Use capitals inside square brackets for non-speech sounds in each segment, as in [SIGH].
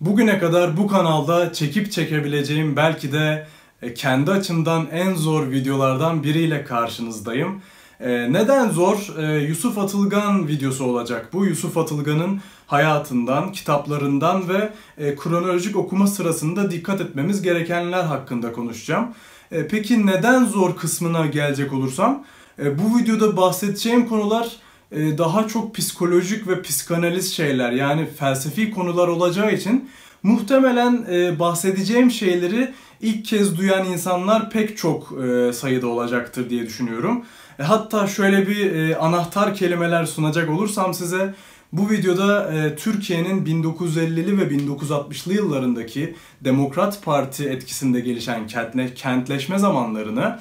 Bugüne kadar bu kanalda çekip çekebileceğim belki de e, kendi açımdan en zor videolardan biriyle karşınızdayım. E, neden zor? E, Yusuf Atılgan videosu olacak bu. Yusuf Atılgan'ın hayatından, kitaplarından ve kronolojik okuma sırasında dikkat etmemiz gerekenler hakkında konuşacağım. Peki neden zor kısmına gelecek olursam, bu videoda bahsedeceğim konular daha çok psikolojik ve psikanaliz şeyler yani felsefi konular olacağı için muhtemelen e, bahsedeceğim şeyleri ilk kez duyan insanlar pek çok e, sayıda olacaktır diye düşünüyorum. Hatta şöyle bir anahtar kelimeler sunacak olursam size bu videoda Türkiye'nin 1950'li ve 1960'lı yıllarındaki Demokrat Parti etkisinde gelişen kentleşme zamanlarını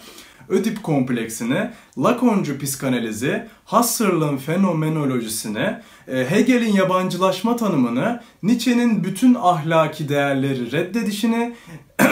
Ödip kompleksini, Lacan'cu psikanalizi, Husserl'ın fenomenolojisini, e, Hegel'in yabancılaşma tanımını, Nietzsche'nin bütün ahlaki değerleri reddedişini, [CLEARS THROAT]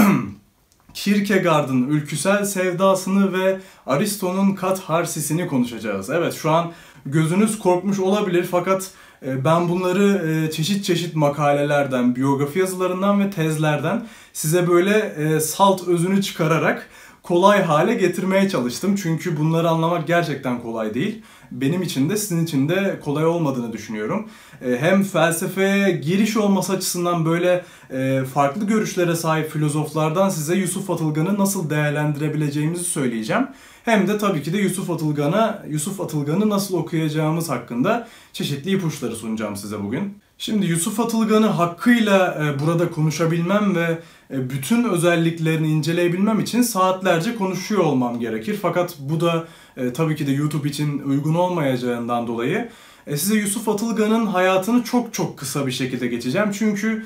Kierkegaard'ın ülküsel sevdasını ve Aristo'nun katharsisini konuşacağız. Evet şu an gözünüz korkmuş olabilir fakat e, ben bunları e, çeşit çeşit makalelerden, biyografi yazılarından ve tezlerden size böyle salt özünü çıkararak kolay hale getirmeye çalıştım. Çünkü bunları anlamak gerçekten kolay değil. Benim için de sizin için de kolay olmadığını düşünüyorum. E, hem felsefeye giriş olması açısından böyle e, farklı görüşlere sahip filozoflardan size Yusuf Atılgan'ı nasıl değerlendirebileceğimizi söyleyeceğim. Hem de tabii ki de Yusuf Atılgan'a Yusuf Atılgan'ı nasıl okuyacağımız hakkında çeşitli ipuçları sunacağım size bugün. Şimdi Yusuf Atılgan'ı hakkıyla e, burada konuşabilmem ve e, bütün özelliklerini inceleyebilmem için saatlerce konuşuyor olmam gerekir. Fakat bu da e, tabii ki de YouTube için uygun olmayacağından dolayı size Yusuf Atılgan'ın hayatını çok çok kısa bir şekilde geçeceğim. Çünkü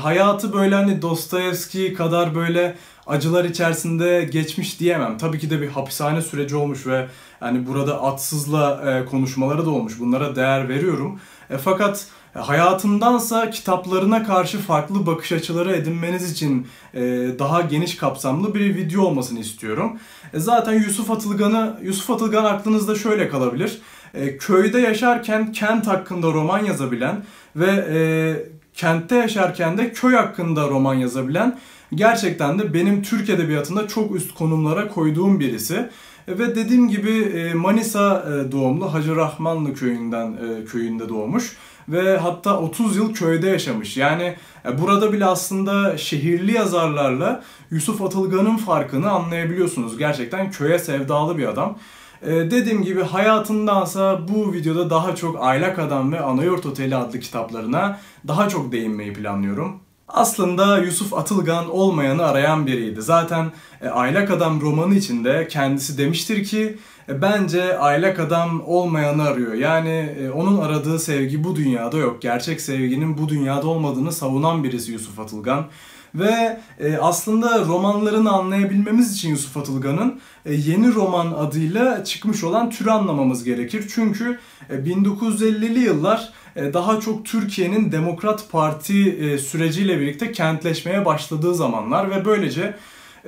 hayatı böyle hani Dostoyevski kadar böyle acılar içerisinde geçmiş diyemem. Tabii ki de bir hapishane süreci olmuş ve yani burada atsızla konuşmaları da olmuş. Bunlara değer veriyorum. fakat hayatındansa kitaplarına karşı farklı bakış açıları edinmeniz için e, daha geniş kapsamlı bir video olmasını istiyorum. E, zaten Yusuf Atılgan'ı Yusuf Atılgan aklınızda şöyle kalabilir. E, köyde yaşarken kent hakkında roman yazabilen ve kentte yaşarken de köy hakkında roman yazabilen gerçekten de benim Türk Edebiyatı'nda çok üst konumlara koyduğum birisi. Ve dediğim gibi Manisa doğumlu Hacı Rahmanlı köyünden köyünde doğmuş ve hatta 30 yıl köyde yaşamış. Yani e, burada bile aslında şehirli yazarlarla Yusuf Atılgan'ın farkını anlayabiliyorsunuz. Gerçekten köye sevdalı bir adam. Ee, dediğim gibi hayatındansa bu videoda daha çok Aylak Adam ve Anayurt Oteli adlı kitaplarına daha çok değinmeyi planlıyorum. Aslında Yusuf Atılgan olmayanı arayan biriydi. Zaten e, Aylak Adam romanı içinde kendisi demiştir ki bence aylak adam olmayanı arıyor. Yani e, onun aradığı sevgi bu dünyada yok. Gerçek sevginin bu dünyada olmadığını savunan birisi Yusuf Atılgan. Ve e, aslında romanlarını anlayabilmemiz için Yusuf Atılgan'ın yeni roman adıyla çıkmış olan türü anlamamız gerekir. Çünkü 1950'li yıllar daha çok Türkiye'nin Demokrat Parti süreciyle birlikte kentleşmeye başladığı zamanlar ve böylece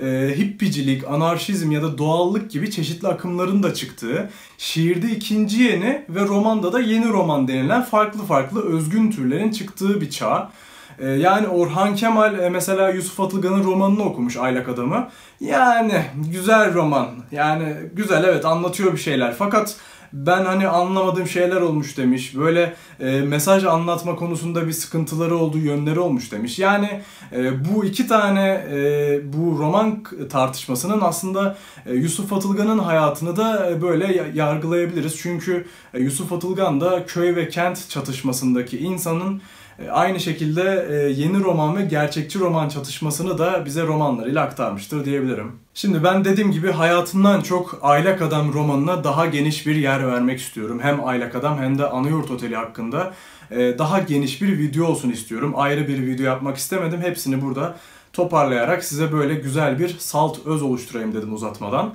e, hippicilik, anarşizm ya da doğallık gibi çeşitli akımların da çıktığı, şiirde ikinci yeni ve romanda da yeni roman denilen farklı farklı özgün türlerin çıktığı bir çağ. E, yani Orhan Kemal e, mesela Yusuf Atılgan'ın romanını okumuş Aylak Adamı. Yani güzel roman. Yani güzel evet anlatıyor bir şeyler. Fakat ben hani anlamadığım şeyler olmuş demiş. Böyle e, mesaj anlatma konusunda bir sıkıntıları olduğu yönleri olmuş demiş. Yani e, bu iki tane e, bu roman tartışmasının aslında e, Yusuf Atılgan'ın hayatını da e, böyle yargılayabiliriz. Çünkü e, Yusuf Atılgan da köy ve kent çatışmasındaki insanın aynı şekilde e, yeni roman ve gerçekçi roman çatışmasını da bize romanlarıyla aktarmıştır diyebilirim. Şimdi ben dediğim gibi hayatından çok Aylak Adam romanına daha geniş bir yer vermek istiyorum. Hem Aylak Adam hem de Anayurt Oteli hakkında e, daha geniş bir video olsun istiyorum. Ayrı bir video yapmak istemedim. Hepsini burada toparlayarak size böyle güzel bir salt öz oluşturayım dedim uzatmadan.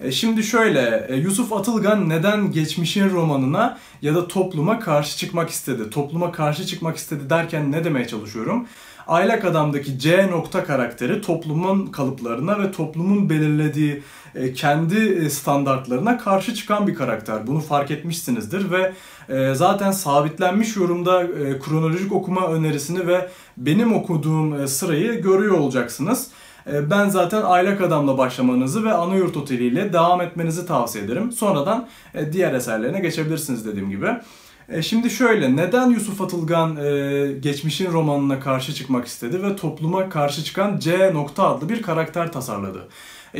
E, şimdi şöyle, e, Yusuf Atılgan neden geçmişin romanına ya da topluma karşı çıkmak istedi? Topluma karşı çıkmak istedi derken ne demeye çalışıyorum? Aylak Adam'daki C nokta karakteri toplumun kalıplarına ve toplumun belirlediği e, kendi standartlarına karşı çıkan bir karakter. Bunu fark etmişsinizdir ve zaten sabitlenmiş yorumda kronolojik okuma önerisini ve benim okuduğum sırayı görüyor olacaksınız. Ee, ben zaten Aylak Adam'la başlamanızı ve Anayurt Oteli ile devam etmenizi tavsiye ederim. Sonradan e, diğer eserlerine geçebilirsiniz dediğim gibi. E, şimdi şöyle, neden Yusuf Atılgan e, geçmişin romanına karşı çıkmak istedi ve topluma karşı çıkan C nokta adlı bir karakter tasarladı?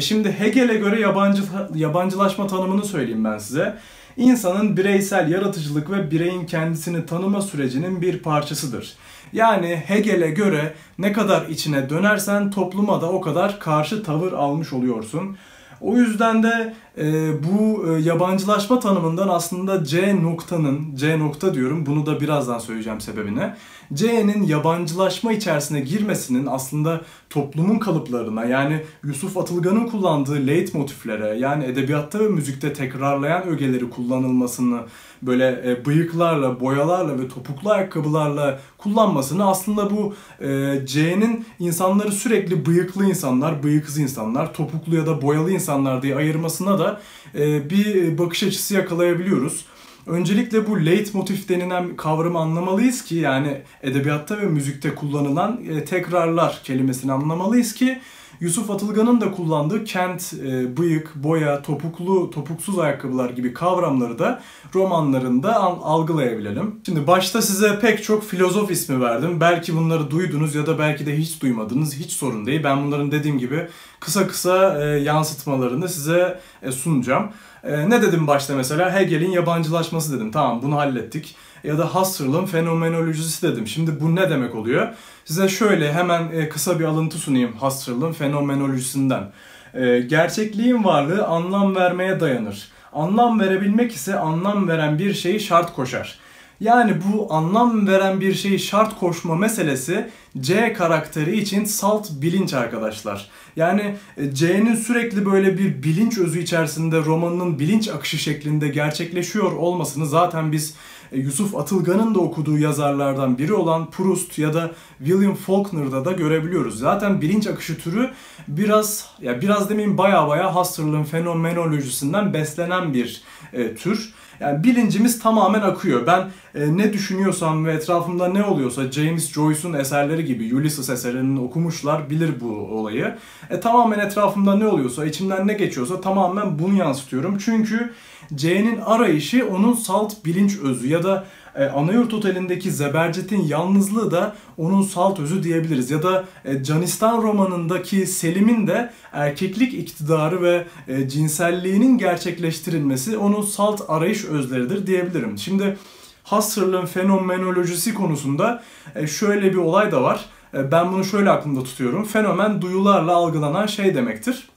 Şimdi Hegel'e göre yabancı yabancılaşma tanımını söyleyeyim ben size. İnsanın bireysel yaratıcılık ve bireyin kendisini tanıma sürecinin bir parçasıdır. Yani Hegel'e göre ne kadar içine dönersen topluma da o kadar karşı tavır almış oluyorsun. O yüzden de e, bu e, yabancılaşma tanımından aslında C noktanın, C nokta diyorum bunu da birazdan söyleyeceğim sebebini. C'nin yabancılaşma içerisine girmesinin aslında toplumun kalıplarına yani Yusuf Atılgan'ın kullandığı leitmotiflere yani edebiyatta ve müzikte tekrarlayan ögeleri kullanılmasını böyle e, bıyıklarla, boyalarla ve topuklu ayakkabılarla kullanmasını aslında bu e, C'nin insanları sürekli bıyıklı insanlar, bıyıksız insanlar, topuklu ya da boyalı insanlar diye ayırmasına da e, bir bakış açısı yakalayabiliyoruz. Öncelikle bu leitmotif denilen kavramı anlamalıyız ki yani edebiyatta ve müzikte kullanılan e, tekrarlar kelimesini anlamalıyız ki Yusuf Atılgan'ın da kullandığı kent, e, bıyık, boya, topuklu, topuksuz ayakkabılar gibi kavramları da romanlarında algılayabilelim. Şimdi başta size pek çok filozof ismi verdim. Belki bunları duydunuz ya da belki de hiç duymadınız. Hiç sorun değil. Ben bunların dediğim gibi kısa kısa e, yansıtmalarını size e, sunacağım. E, ne dedim başta mesela? Hegel'in yabancılaşması dedim. Tamam bunu hallettik. Ya da Husserl'ın fenomenolojisi dedim. Şimdi bu ne demek oluyor? Size şöyle hemen e, kısa bir alıntı sunayım Husserl'ın fenomenolojisinden. E, gerçekliğin varlığı anlam vermeye dayanır. Anlam verebilmek ise anlam veren bir şeyi şart koşar. Yani bu anlam veren bir şeyi şart koşma meselesi C karakteri için salt bilinç arkadaşlar. Yani e, C'nin sürekli böyle bir bilinç özü içerisinde romanının bilinç akışı şeklinde gerçekleşiyor olmasını zaten biz Yusuf Atılgan'ın da okuduğu yazarlardan biri olan Proust ya da William Faulkner'da da görebiliyoruz. Zaten bilinç akışı türü biraz ya biraz demeyin baya baya Husserl'ın fenomenolojisinden beslenen bir e, tür. Yani bilincimiz tamamen akıyor. Ben e, ne düşünüyorsam ve etrafımda ne oluyorsa James Joyce'un eserleri gibi Ulysses eserini okumuşlar bilir bu olayı. E, tamamen etrafımda ne oluyorsa, içimden ne geçiyorsa tamamen bunu yansıtıyorum. Çünkü C'nin arayışı onun salt bilinç özü ya da e, Anayurt Oteli'ndeki Zebercet'in yalnızlığı da onun salt özü diyebiliriz. Ya da e, Canistan romanındaki Selim'in de erkeklik iktidarı ve e, cinselliğinin gerçekleştirilmesi onun salt arayış özleridir diyebilirim. Şimdi Husserl'ın fenomenolojisi konusunda e, şöyle bir olay da var. E, ben bunu şöyle aklımda tutuyorum. Fenomen duyularla algılanan şey demektir.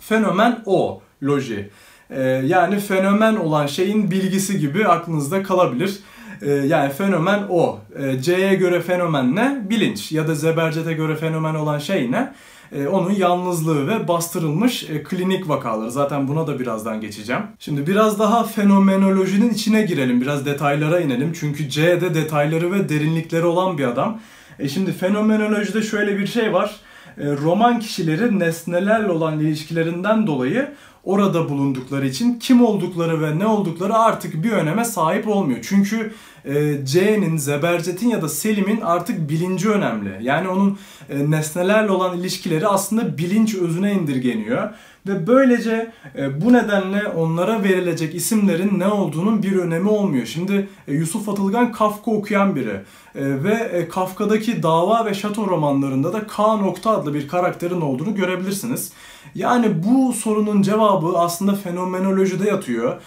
Fenomen o, loji. E, yani fenomen olan şeyin bilgisi gibi aklınızda kalabilir. Ee, yani fenomen o. Ee, C'ye göre fenomen ne? Bilinç. Ya da Zebercet'e göre fenomen olan şey ne? Ee, onun yalnızlığı ve bastırılmış e, klinik vakaları. Zaten buna da birazdan geçeceğim. Şimdi biraz daha fenomenolojinin içine girelim. Biraz detaylara inelim. Çünkü C'de detayları ve derinlikleri olan bir adam. E şimdi fenomenolojide şöyle bir şey var. E, roman kişileri nesnelerle olan ilişkilerinden dolayı orada bulundukları için kim oldukları ve ne oldukları artık bir öneme sahip olmuyor. Çünkü e, C'nin, Zebercet'in ya da Selim'in artık bilinci önemli. Yani onun e, nesnelerle olan ilişkileri aslında bilinç özüne indirgeniyor. Ve böylece e, bu nedenle onlara verilecek isimlerin ne olduğunun bir önemi olmuyor. Şimdi e, Yusuf Atılgan Kafka okuyan biri e, ve Kafka'daki dava ve şato romanlarında da K nokta adlı bir karakterin olduğunu görebilirsiniz. Yani bu sorunun cevabı aslında fenomenolojide yatıyor.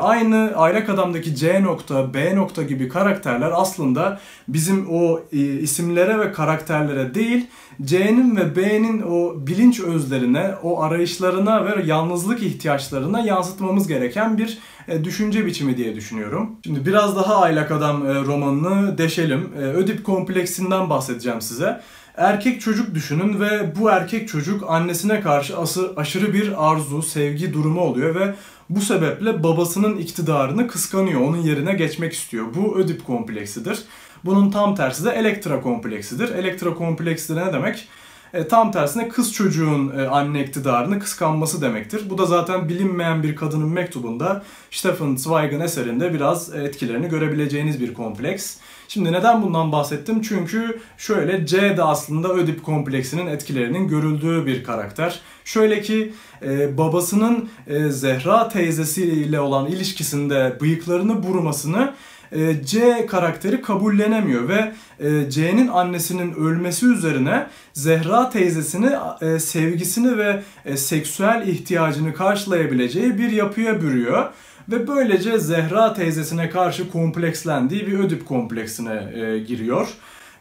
Aynı Aylak Adam'daki C nokta, B nokta gibi karakterler aslında bizim o isimlere ve karakterlere değil, C'nin ve B'nin o bilinç özlerine, o arayışlara ihtiyaçlarına ve yalnızlık ihtiyaçlarına yansıtmamız gereken bir e, düşünce biçimi diye düşünüyorum. Şimdi biraz daha Aylak Adam e, romanını deşelim. E, Ödip kompleksinden bahsedeceğim size. Erkek çocuk düşünün ve bu erkek çocuk annesine karşı ası, aşırı bir arzu, sevgi durumu oluyor ve bu sebeple babasının iktidarını kıskanıyor, onun yerine geçmek istiyor. Bu Ödip kompleksidir. Bunun tam tersi de Elektra kompleksidir. Elektra kompleksi de ne demek? E, tam tersine kız çocuğun e, anne iktidarını kıskanması demektir. Bu da zaten bilinmeyen bir kadının mektubunda Stefan Zweig'in eserinde biraz etkilerini görebileceğiniz bir kompleks. Şimdi neden bundan bahsettim? Çünkü şöyle C de aslında Ödip kompleksinin etkilerinin görüldüğü bir karakter. Şöyle ki e, babasının e, Zehra teyzesiyle olan ilişkisinde bıyıklarını burmasını e, C karakteri kabullenemiyor ve e, C'nin annesinin ölmesi üzerine Zehra teyzesini e, sevgisini ve seksüel ihtiyacını karşılayabileceği bir yapıya bürüyor. Ve böylece Zehra teyzesine karşı komplekslendiği bir Ödip kompleksine giriyor.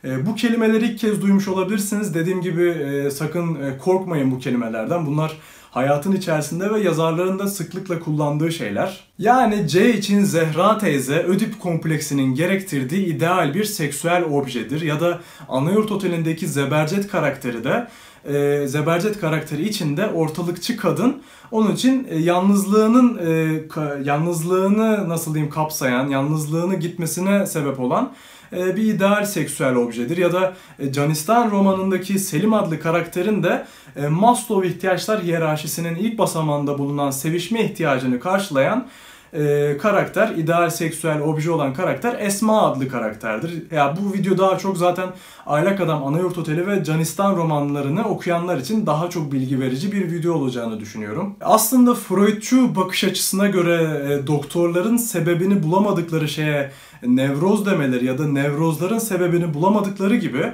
bu kelimeleri ilk kez duymuş olabilirsiniz. Dediğim gibi sakın korkmayın bu kelimelerden. Bunlar hayatın içerisinde ve yazarların da sıklıkla kullandığı şeyler. Yani C için Zehra teyze Ödip kompleksinin gerektirdiği ideal bir seksüel objedir ya da Anayurt Oteli'ndeki Zebercet karakteri de e, Zebercet karakteri içinde ortalıkçı kadın. Onun için e, yalnızlığının e, ka, yalnızlığını nasıl diyeyim kapsayan, yalnızlığını gitmesine sebep olan bir ideal seksüel objedir. Ya da e, Canistan romanındaki Selim adlı karakterin de e, Maslow ihtiyaçlar hiyerarşisinin ilk basamağında bulunan sevişme ihtiyacını karşılayan e, karakter, ideal seksüel obje olan karakter Esma adlı karakterdir. Ya bu video daha çok zaten Aylak Adam, Anayurt Oteli ve Canistan romanlarını okuyanlar için daha çok bilgi verici bir video olacağını düşünüyorum. Aslında Freudçu bakış açısına göre e, doktorların sebebini bulamadıkları şeye nevroz demeleri ya da nevrozların sebebini bulamadıkları gibi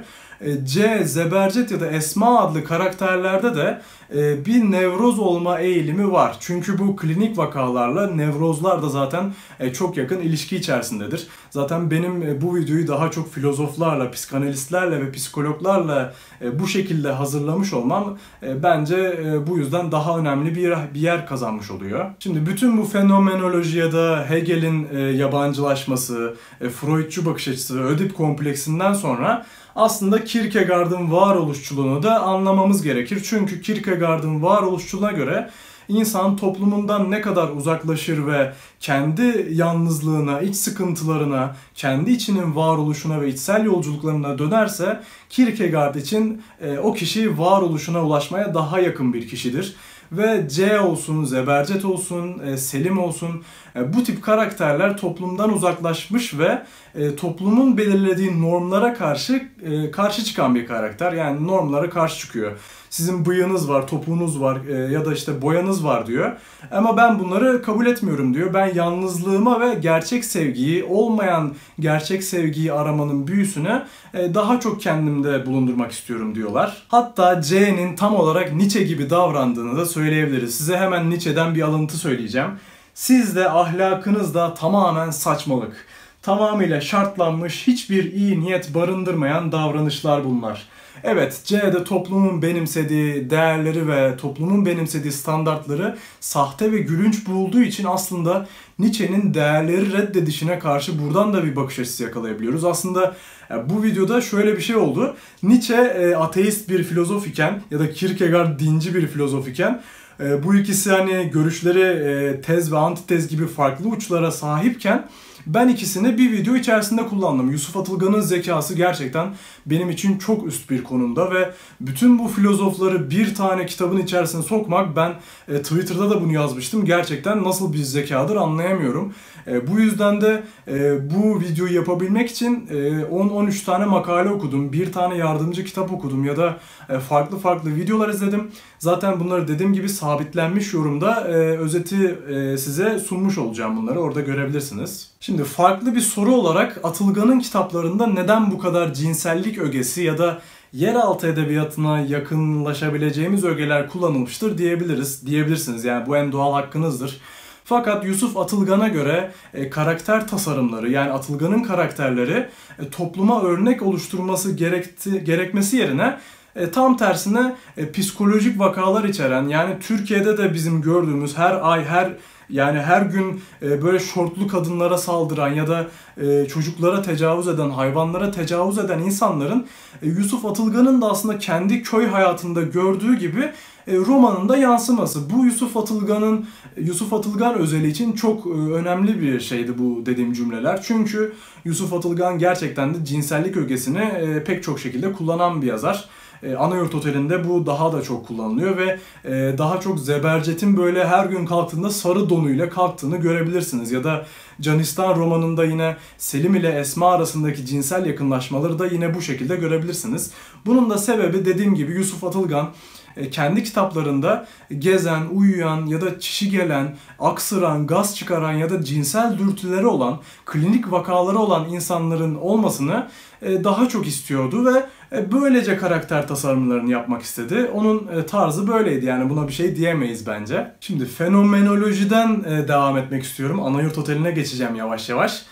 C, Zebercet ya da Esma adlı karakterlerde de e, bir nevroz olma eğilimi var. Çünkü bu klinik vakalarla nevrozlar da zaten e, çok yakın ilişki içerisindedir. Zaten benim bu videoyu daha çok filozoflarla, psikanalistlerle ve psikologlarla bu şekilde hazırlamış olmam bence bu yüzden daha önemli bir, bir yer kazanmış oluyor. Şimdi bütün bu fenomenoloji ya da Hegel'in yabancılaşması, Freudçu bakış açısı, Ödip kompleksinden sonra aslında Kierkegaard'ın varoluşçuluğunu da anlamamız gerekir. Çünkü Kierkegaard'ın varoluşçuluğuna göre insan toplumundan ne kadar uzaklaşır ve kendi yalnızlığına, iç sıkıntılarına, kendi içinin varoluşuna ve içsel yolculuklarına dönerse Kierkegaard için e, o kişi varoluşuna ulaşmaya daha yakın bir kişidir ve C olsun, Zebercet olsun, e, Selim olsun e, bu tip karakterler toplumdan uzaklaşmış ve e, toplumun belirlediği normlara karşı karşı çıkan bir karakter. Yani normlara karşı çıkıyor. Sizin bıyığınız var, topuğunuz var ya da işte boyanız var diyor. Ama ben bunları kabul etmiyorum diyor. Ben yalnızlığıma ve gerçek sevgiyi, olmayan gerçek sevgiyi aramanın büyüsüne daha çok kendimde bulundurmak istiyorum diyorlar. Hatta C'nin tam olarak Nietzsche gibi davrandığını da söyleyebiliriz. Size hemen Nietzsche'den bir alıntı söyleyeceğim. Siz de ahlakınız da tamamen saçmalık. Tamamıyla şartlanmış hiçbir iyi niyet barındırmayan davranışlar bunlar. Evet, C'de toplumun benimsediği değerleri ve toplumun benimsediği standartları sahte ve gülünç bulduğu için aslında Nietzsche'nin değerleri reddedişine karşı buradan da bir bakış açısı yakalayabiliyoruz. Aslında e, bu videoda şöyle bir şey oldu. Nietzsche e, ateist bir filozof iken ya da Kierkegaard dinci bir filozof iken e, bu ikisi hani görüşleri tez ve antitez gibi farklı uçlara sahipken ben ikisini bir video içerisinde kullandım. Yusuf Atılgan'ın zekası gerçekten benim için çok üst bir konumda ve bütün bu filozofları bir tane kitabın içerisine sokmak ben e, Twitter'da da bunu yazmıştım. Gerçekten nasıl bir zekadır anlayamıyorum. E, bu yüzden de e, bu videoyu yapabilmek için e, 10-13 tane makale okudum. Bir tane yardımcı kitap okudum ya da e, farklı farklı videolar izledim. Zaten bunları dediğim gibi sabitlenmiş yorumda e, özeti e, size sunmuş olacağım bunları. Orada görebilirsiniz. Şimdi farklı bir soru olarak Atılgan'ın kitaplarında neden bu kadar cinsellik ögesi ya da yeraltı edebiyatına yakınlaşabileceğimiz ögeler kullanılmıştır diyebiliriz. Diyebilirsiniz yani bu en doğal hakkınızdır. Fakat Yusuf Atılgan'a göre e, karakter tasarımları yani Atılgan'ın karakterleri e, topluma örnek oluşturması gerekti, gerekmesi yerine E, tam tersine e, psikolojik vakalar içeren yani Türkiye'de de bizim gördüğümüz her ay her yani her gün e, böyle şortlu kadınlara saldıran ya da e, çocuklara tecavüz eden, hayvanlara tecavüz eden insanların e, Yusuf Atılgan'ın da aslında kendi köy hayatında gördüğü gibi romanın da yansıması. Bu Yusuf Atılgan'ın Yusuf Atılgan özeli için çok önemli bir şeydi bu dediğim cümleler. Çünkü Yusuf Atılgan gerçekten de cinsellik ögesini pek çok şekilde kullanan bir yazar. E, Anayurt Oteli'nde bu daha da çok kullanılıyor ve e, daha çok Zebercet'in böyle her gün kalktığında sarı donuyla kalktığını görebilirsiniz. Ya da Canistan romanında yine Selim ile Esma arasındaki cinsel yakınlaşmaları da yine bu şekilde görebilirsiniz. Bunun da sebebi dediğim gibi Yusuf Atılgan e, kendi kitaplarında gezen, uyuyan ya da çişi gelen, aksıran, gaz çıkaran ya da cinsel dürtüleri olan, klinik vakaları olan insanların olmasını daha çok istiyordu ve böylece karakter tasarımlarını yapmak istedi. Onun tarzı böyleydi yani buna bir şey diyemeyiz bence. Şimdi fenomenolojiden devam etmek istiyorum. Anayurt Oteli'ne geçeceğim yavaş yavaş.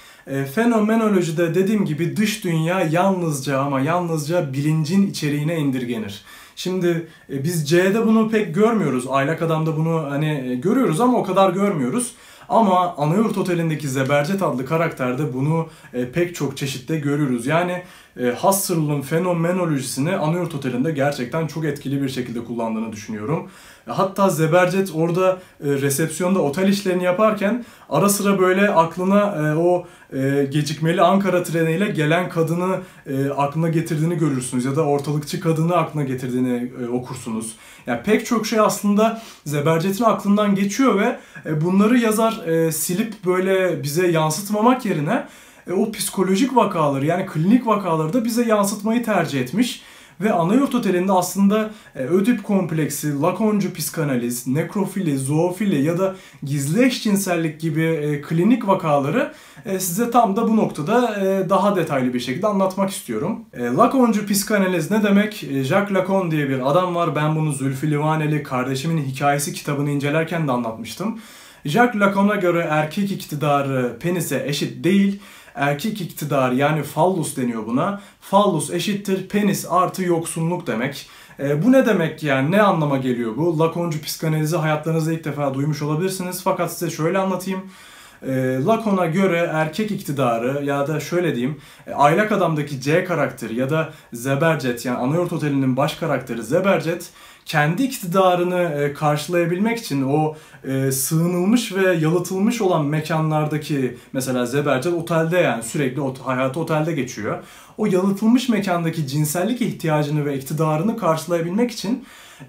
Fenomenolojide dediğim gibi dış dünya yalnızca ama yalnızca bilincin içeriğine indirgenir. Şimdi e, biz C'de bunu pek görmüyoruz. Aylak Adam'da bunu hani e, görüyoruz ama o kadar görmüyoruz. Ama Anayurt Oteli'ndeki Zebercet adlı karakterde bunu e, pek çok çeşitte görüyoruz. Yani e, Husserl'ın fenomenolojisini Anayurt Oteli'nde gerçekten çok etkili bir şekilde kullandığını düşünüyorum. Hatta Zebercet orada e, resepsiyonda otel işlerini yaparken ara sıra böyle aklına e, o e, gecikmeli Ankara treniyle gelen kadını e, aklına getirdiğini görürsünüz ya da ortalıkçı kadını aklına getirdiğini e, okursunuz. Yani pek çok şey aslında Zebercet'in aklından geçiyor ve e, bunları yazar e, silip böyle bize yansıtmamak yerine e, o psikolojik vakaları yani klinik vakaları da bize yansıtmayı tercih etmiş. Ve Anayurt Oteli'nde aslında e, Ödip kompleksi, Lakoncu psikanaliz, nekrofili, zoofili ya da gizli eşcinsellik gibi e, klinik vakaları e, size tam da bu noktada e, daha detaylı bir şekilde anlatmak istiyorum. Lakoncu psikanaliz ne demek? Jacques Lacan diye bir adam var. Ben bunu Zülfü Livaneli kardeşimin hikayesi kitabını incelerken de anlatmıştım. Jacques Lacan'a göre erkek iktidarı penise eşit değil erkek iktidar yani fallus deniyor buna. Fallus eşittir penis artı yoksunluk demek. E, bu ne demek yani? Ne anlama geliyor bu? Lakoncu psikanalizi hayatlarınızda ilk defa duymuş olabilirsiniz. Fakat size şöyle anlatayım. E, Lacan'a göre erkek iktidarı ya da şöyle diyeyim e, Aylak Adam'daki C karakteri ya da Zebercet yani Anayurt Oteli'nin baş karakteri Zebercet kendi iktidarını e, karşılayabilmek için o e, sığınılmış ve yalıtılmış olan mekanlardaki mesela Zebercet otelde yani sürekli hayatı otelde geçiyor. O yalıtılmış mekandaki cinsellik ihtiyacını ve iktidarını karşılayabilmek için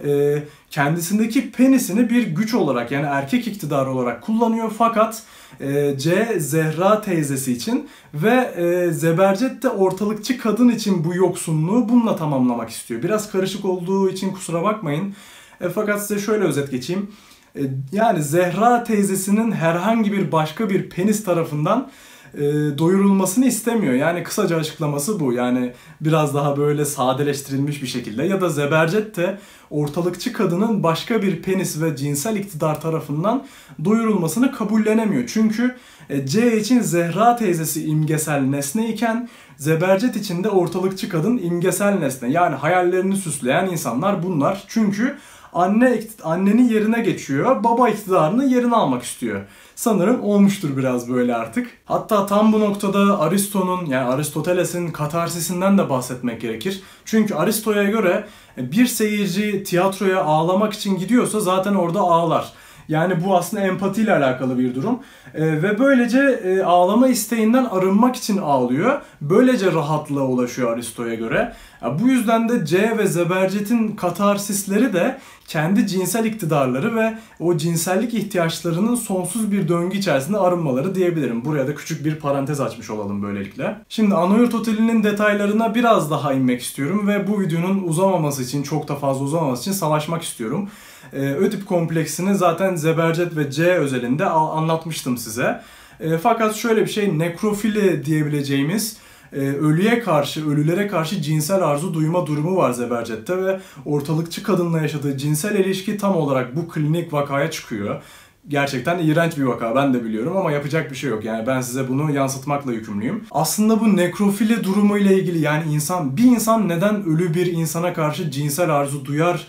e, kendisindeki penisini bir güç olarak yani erkek iktidarı olarak kullanıyor fakat e, C Zehra teyzesi için ve e, Zebercet de ortalıkçı kadın için bu yoksunluğu bununla tamamlamak istiyor. Biraz karışık olduğu için kusura bakmayın. E, fakat size şöyle özet geçeyim. E, yani Zehra teyzesinin herhangi bir başka bir penis tarafından e, doyurulmasını istemiyor. Yani kısaca açıklaması bu. Yani biraz daha böyle sadeleştirilmiş bir şekilde. Ya da Zebercet de ortalıkçı kadının başka bir penis ve cinsel iktidar tarafından doyurulmasını kabullenemiyor. Çünkü e, C için Zehra teyzesi imgesel nesne iken Zebercet için de ortalıkçı kadın imgesel nesne. Yani hayallerini süsleyen insanlar bunlar. Çünkü anne annenin yerine geçiyor, baba iktidarını yerine almak istiyor. Sanırım olmuştur biraz böyle artık. Hatta tam bu noktada Aristo'nun yani Aristoteles'in katarsisinden de bahsetmek gerekir. Çünkü Aristo'ya göre bir seyirci tiyatroya ağlamak için gidiyorsa zaten orada ağlar. Yani bu aslında empatiyle alakalı bir durum. E, ve böylece e, ağlama isteğinden arınmak için ağlıyor. Böylece rahatlığa ulaşıyor Aristo'ya göre. Ya, bu yüzden de C ve Zebercet'in katarsisleri de kendi cinsel iktidarları ve o cinsellik ihtiyaçlarının sonsuz bir döngü içerisinde arınmaları diyebilirim. Buraya da küçük bir parantez açmış olalım böylelikle. Şimdi Anayurt Oteli'nin detaylarına biraz daha inmek istiyorum ve bu videonun uzamaması için, çok da fazla uzamaması için savaşmak istiyorum. Ee, Ödip kompleksini zaten Zebercet ve C özelinde anlatmıştım size. Ee, fakat şöyle bir şey, nekrofili diyebileceğimiz e, ölüye karşı, ölülere karşı cinsel arzu duyma durumu var Zebercet'te ve ortalıkçı kadınla yaşadığı cinsel ilişki tam olarak bu klinik vakaya çıkıyor. gerçekten iğrenç bir vaka ben de biliyorum ama yapacak bir şey yok. Yani ben size bunu yansıtmakla yükümlüyüm. Aslında bu nekrofili durumu ile ilgili yani insan bir insan neden ölü bir insana karşı cinsel arzu duyar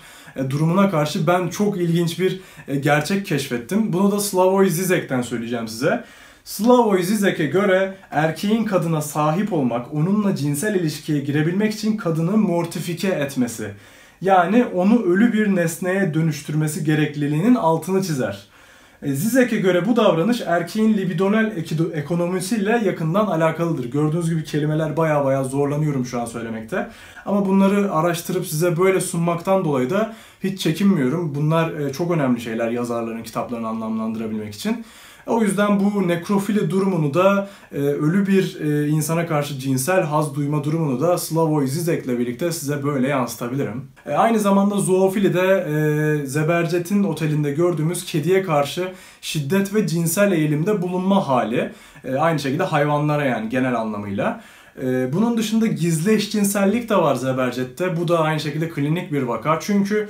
durumuna karşı ben çok ilginç bir e, gerçek keşfettim. Bunu da Slavoj Zizek'ten söyleyeceğim size. Slavoj Zizek'e göre erkeğin kadına sahip olmak, onunla cinsel ilişkiye girebilmek için kadını mortifike etmesi. Yani onu ölü bir nesneye dönüştürmesi gerekliliğinin altını çizer. E, Zizek'e göre bu davranış erkeğin libidonal ekonomisiyle yakından alakalıdır. Gördüğünüz gibi kelimeler baya baya zorlanıyorum şu an söylemekte. Ama bunları araştırıp size böyle sunmaktan dolayı da hiç çekinmiyorum. Bunlar e, çok önemli şeyler yazarların kitaplarını anlamlandırabilmek için. O yüzden bu nekrofili durumunu da e, ölü bir e, insana karşı cinsel haz duyma durumunu da Slavoj Zizek'le birlikte size böyle yansıtabilirim. E, aynı zamanda zoofili de e, Zebercet'in otelinde gördüğümüz kediye karşı şiddet ve cinsel eğilimde bulunma hali. E, aynı şekilde hayvanlara yani genel anlamıyla. E, bunun dışında gizli eşcinsellik de var Zebercet'te. Bu da aynı şekilde klinik bir vaka. Çünkü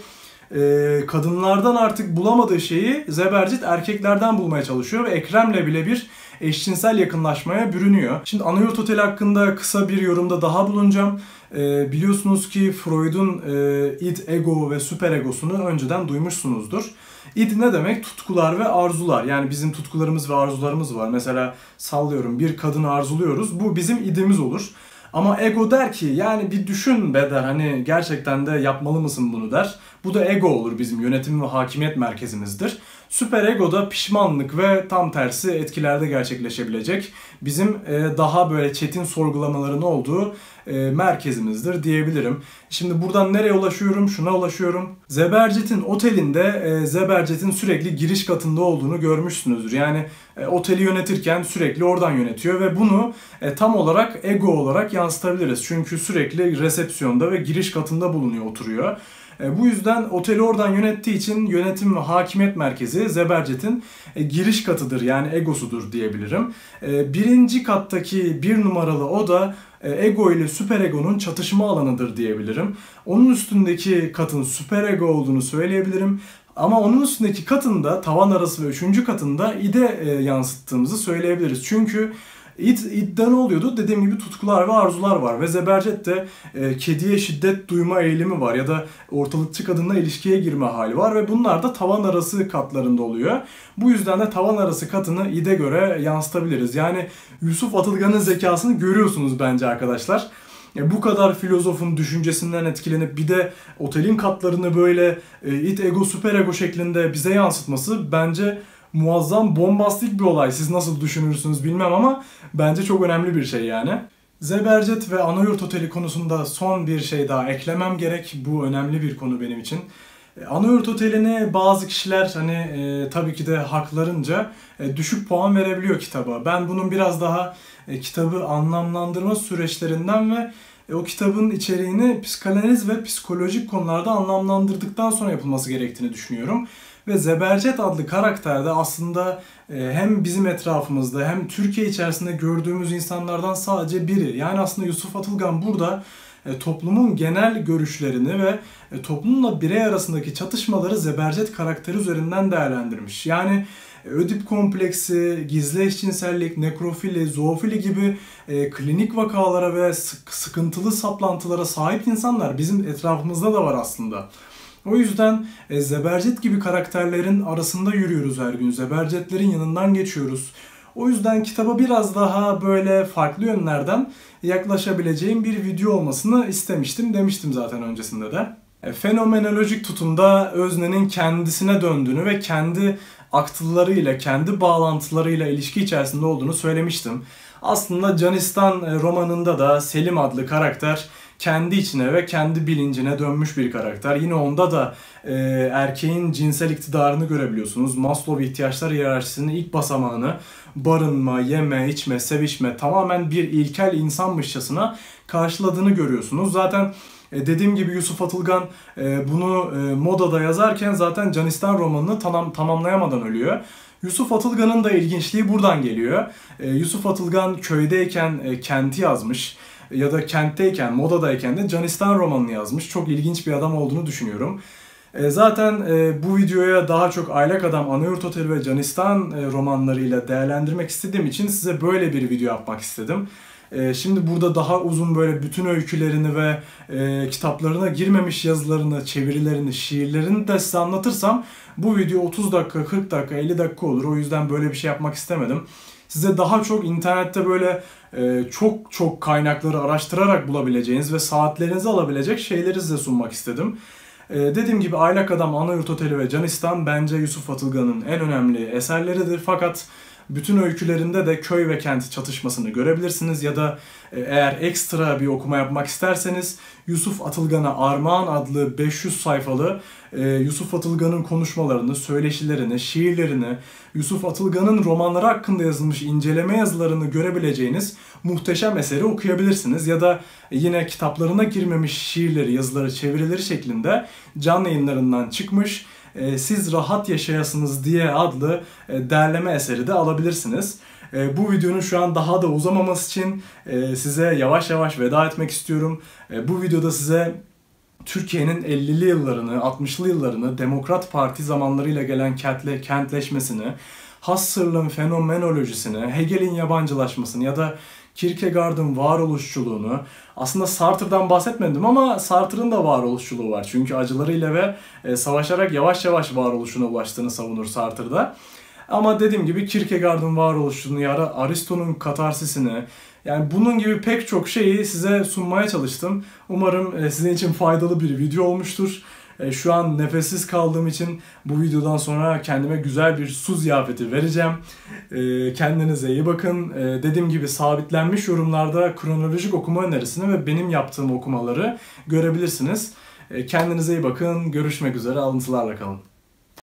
e, kadınlardan artık bulamadığı şeyi Zebercit erkeklerden bulmaya çalışıyor ve Ekrem'le bile bir eşcinsel yakınlaşmaya bürünüyor. Şimdi Anayurt Oteli hakkında kısa bir yorumda daha bulunacağım. E, biliyorsunuz ki Freud'un e, id, ego ve süper egosunu önceden duymuşsunuzdur. İd ne demek? Tutkular ve arzular. Yani bizim tutkularımız ve arzularımız var. Mesela sallıyorum bir kadını arzuluyoruz. Bu bizim idimiz olur. Ama ego der ki yani bir düşün be der hani gerçekten de yapmalı mısın bunu der. Bu da ego olur bizim yönetim ve hakimiyet merkezimizdir. Süper ego da pişmanlık ve tam tersi etkilerde gerçekleşebilecek bizim e, daha böyle çetin sorgulamaların olduğu e, merkezimizdir diyebilirim. Şimdi buradan nereye ulaşıyorum? Şuna ulaşıyorum. Zebercet'in otelinde e, Zebercet'in sürekli giriş katında olduğunu görmüşsünüzdür. Yani oteli yönetirken sürekli oradan yönetiyor ve bunu tam olarak ego olarak yansıtabiliriz. Çünkü sürekli resepsiyonda ve giriş katında bulunuyor, oturuyor. E, bu yüzden oteli oradan yönettiği için yönetim ve hakimiyet merkezi Zebercet'in e, giriş katıdır yani egosudur diyebilirim. E, birinci kattaki bir numaralı oda ego ile süper egonun çatışma alanıdır diyebilirim. Onun üstündeki katın süper ego olduğunu söyleyebilirim. Ama onun üstündeki katında tavan arası ve üçüncü katında ide yansıttığımızı söyleyebiliriz. Çünkü İd, iddia ne oluyordu? Dediğim gibi tutkular ve arzular var. Ve Zebercet'te e, kediye şiddet duyma eğilimi var. Ya da ortalıkçı kadınla ilişkiye girme hali var. Ve bunlar da tavan arası katlarında oluyor. Bu yüzden de tavan arası katını İd'e göre yansıtabiliriz. Yani Yusuf Atılgan'ın zekasını görüyorsunuz bence arkadaşlar. Ya bu kadar filozofun düşüncesinden etkilenip bir de otelin katlarını böyle e, it ego süper ego şeklinde bize yansıtması bence muazzam bombastik bir olay. Siz nasıl düşünürsünüz bilmem ama bence çok önemli bir şey yani. Zebercet ve Anayurt Oteli konusunda son bir şey daha eklemem gerek. Bu önemli bir konu benim için. E, Anayurt Oteli'ne bazı kişiler hani e, tabii ki de haklarınca e, düşük puan verebiliyor kitaba. Ben bunun biraz daha e, kitabı anlamlandırma süreçlerinden ve e, o kitabın içeriğini psikanaliz ve psikolojik konularda anlamlandırdıktan sonra yapılması gerektiğini düşünüyorum. Ve Zebercet adlı karakter de aslında e, hem bizim etrafımızda hem Türkiye içerisinde gördüğümüz insanlardan sadece biri. Yani aslında Yusuf Atılgan burada e, toplumun genel görüşlerini ve e, toplumla birey arasındaki çatışmaları Zebercet karakteri üzerinden değerlendirmiş. Yani ödip kompleksi, gizli eşcinsellik, nekrofili, zoofili gibi e, klinik vakalara ve sık, sıkıntılı saplantılara sahip insanlar bizim etrafımızda da var aslında. O yüzden e, Zebercet gibi karakterlerin arasında yürüyoruz her gün. Zebercetlerin yanından geçiyoruz. O yüzden kitaba biraz daha böyle farklı yönlerden yaklaşabileceğim bir video olmasını istemiştim. Demiştim zaten öncesinde de. E, fenomenolojik tutumda öznenin kendisine döndüğünü ve kendi aktılarıyla, kendi bağlantılarıyla ilişki içerisinde olduğunu söylemiştim. Aslında Canistan e, romanında da Selim adlı karakter kendi içine ve kendi bilincine dönmüş bir karakter. Yine onda da e, erkeğin cinsel iktidarını görebiliyorsunuz. Maslow ihtiyaçlar hiyerarşisinin ilk basamağını barınma, yeme, içme, sevişme tamamen bir ilkel insanmışçasına karşıladığını görüyorsunuz. Zaten e, dediğim gibi Yusuf Atılgan e, bunu e, modada yazarken zaten Canistan romanını tamam, tamamlayamadan ölüyor. Yusuf Atılgan'ın da ilginçliği buradan geliyor. Yusuf Atılgan köydeyken kenti yazmış ya da kentteyken, modadayken de Canistan romanını yazmış. Çok ilginç bir adam olduğunu düşünüyorum. E, zaten e, bu videoya daha çok Aylak Adam, Anayurt Oteli ve Canistan e, romanlarıyla değerlendirmek istediğim için size böyle bir video yapmak istedim. E, şimdi burada daha uzun böyle bütün öykülerini ve kitaplarına girmemiş yazılarını, çevirilerini, şiirlerini de size anlatırsam bu video 30 dakika, 40 dakika, 50 dakika olur. O yüzden böyle bir şey yapmak istemedim. Size daha çok internette böyle e, çok çok kaynakları araştırarak bulabileceğiniz ve saatlerinizi alabilecek şeyleri size sunmak istedim. Ee, dediğim gibi Aylak Adam, Anayurt Oteli ve Canistan bence Yusuf Atılgan'ın en önemli eserleridir. Fakat bütün öykülerinde de köy ve kent çatışmasını görebilirsiniz ya da e, eğer ekstra bir okuma yapmak isterseniz Yusuf Atılgan'a Armağan adlı 500 sayfalı e, Yusuf Atılgan'ın konuşmalarını, söyleşilerini, şiirlerini, Yusuf Atılgan'ın romanları hakkında yazılmış inceleme yazılarını görebileceğiniz muhteşem eseri okuyabilirsiniz. Ya da yine kitaplarına girmemiş şiirleri, yazıları, çevirileri şeklinde canlı yayınlarından çıkmış e, Siz Rahat Yaşayasınız diye adlı e, derleme eseri de alabilirsiniz. E, bu videonun şu an daha da uzamaması için size yavaş yavaş veda etmek istiyorum. Bu videoda size Türkiye'nin 50'li yıllarını, 60'lı yıllarını, Demokrat Parti zamanlarıyla gelen kentle, kentleşmesini, Husserl'ın fenomenolojisini, Hegel'in yabancılaşmasını ya da Kierkegaard'ın varoluşçuluğunu, aslında Sartre'dan bahsetmedim ama Sartre'ın da varoluşçuluğu var. Çünkü acılarıyla ve e, savaşarak yavaş yavaş varoluşuna ulaştığını savunur Sartre'da. Ama dediğim gibi Kierkegaard'ın varoluşçuluğunu ya da Aristo'nun katarsisini yani bunun gibi pek çok şeyi size sunmaya çalıştım. Umarım e, sizin için faydalı bir video olmuştur. E, şu an nefessiz kaldığım için bu videodan sonra kendime güzel bir su ziyafeti vereceğim. E, kendinize iyi bakın. E, dediğim gibi sabitlenmiş yorumlarda kronolojik okuma önerisini ve benim yaptığım okumaları görebilirsiniz. Kendinize iyi bakın. Görüşmek üzere. Alıntılarla kalın.